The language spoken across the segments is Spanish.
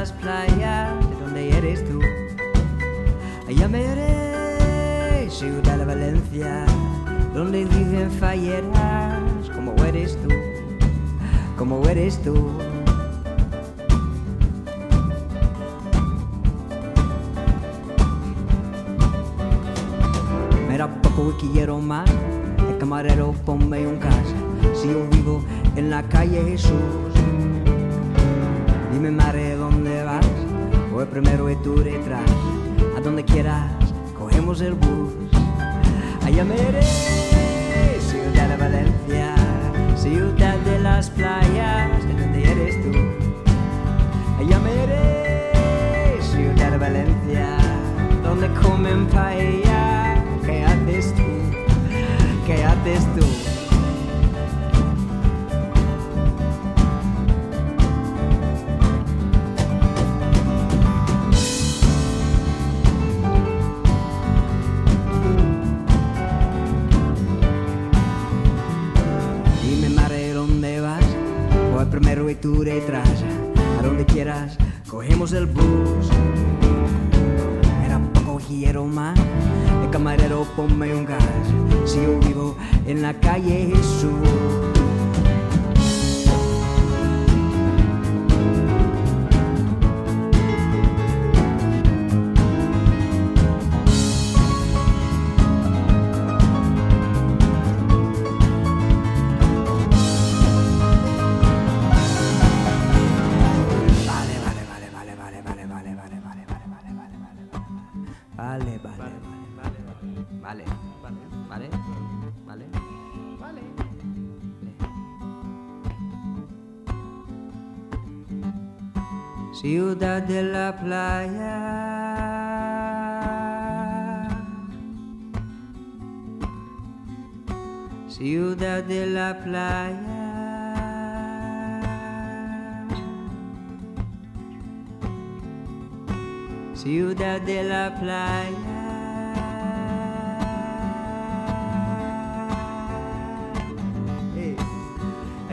las playas, de donde eres tú. Allá me iré, ciudad de Valencia, donde viven falleras, como eres tú, como eres tú. Mira poco y quiero más, el camarero ponme un casa, si yo vivo en la calle Jesús. Primero y tú detrás, a donde quieras, cogemos el bus. Allá me iré, ciudad de Valencia, ciudad de las playas, de donde eres tú. Allá me iré, ciudad de Valencia, donde comen paella. ¿Qué haces tú? ¿Qué haces tú? Primero y tú detrás, a donde quieras, cogemos el bus. Era poco quiero más, el camarero ponme un gas, si yo vivo en la calle Jesús. Vale, vale, vale, vale, Ciudad de la playa. Ciudad de la playa. Ciudad de la playa.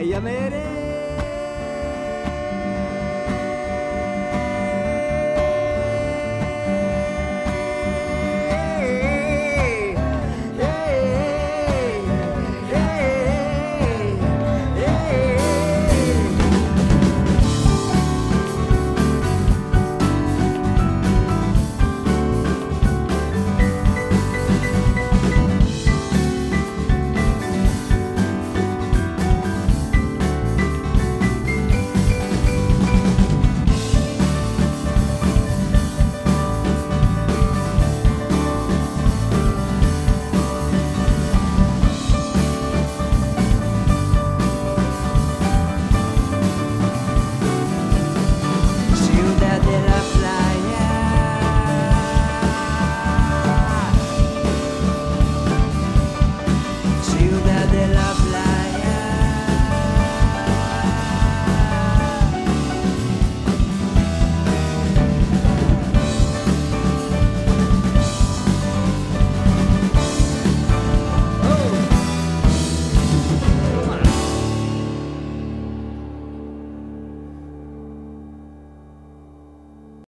Ella me iré,